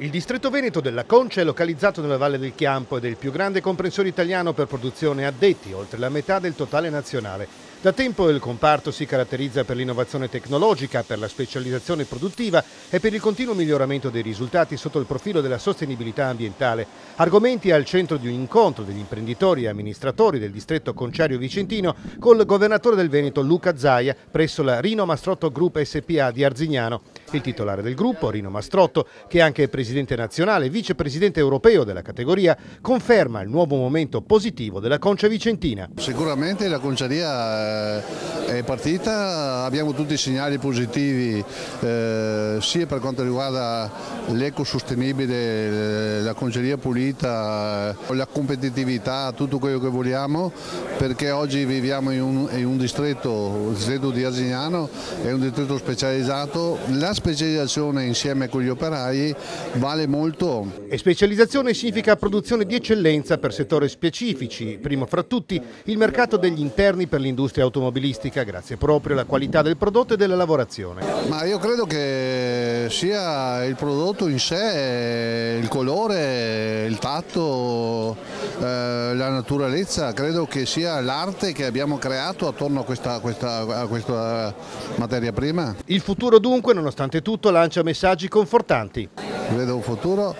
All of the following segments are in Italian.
Il distretto veneto della Concia è localizzato nella Valle del Chiampo ed è il più grande comprensore italiano per produzione addetti, oltre la metà del totale nazionale. Da tempo il comparto si caratterizza per l'innovazione tecnologica, per la specializzazione produttiva e per il continuo miglioramento dei risultati sotto il profilo della sostenibilità ambientale. Argomenti al centro di un incontro degli imprenditori e amministratori del distretto conciario vicentino col governatore del Veneto Luca Zaia presso la Rino Mastrotto Group SPA di Arzignano. Il titolare del gruppo, Rino Mastrotto, che è anche presidente nazionale e vicepresidente europeo della categoria, conferma il nuovo momento positivo della concia vicentina. Sicuramente la conciaria eh, è partita, abbiamo tutti i segnali positivi eh, sia per quanto riguarda l'ecosostenibile, la congeria pulita, la competitività, tutto quello che vogliamo perché oggi viviamo in un, in un distretto, il distretto di Arzignano, è un distretto specializzato, la specializzazione insieme con gli operai vale molto. E specializzazione significa produzione di eccellenza per settori specifici, primo fra tutti il mercato degli interni per l'industria industria automobilistica grazie proprio alla qualità del prodotto e della lavorazione. Ma io credo che sia il prodotto in sé, il colore, il tatto, eh, la naturalezza, credo che sia l'arte che abbiamo creato attorno a questa, questa, a questa materia prima. Il futuro dunque, nonostante tutto, lancia messaggi confortanti. Vedo un futuro,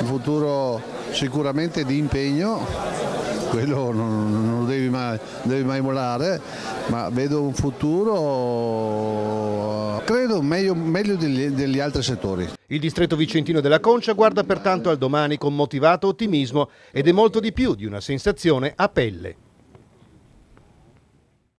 un futuro sicuramente di impegno quello non, non devi mai, devi mai mollare, ma vedo un futuro, credo, meglio, meglio degli, degli altri settori. Il distretto vicentino della Concia guarda pertanto al domani con motivato ottimismo ed è molto di più di una sensazione a pelle.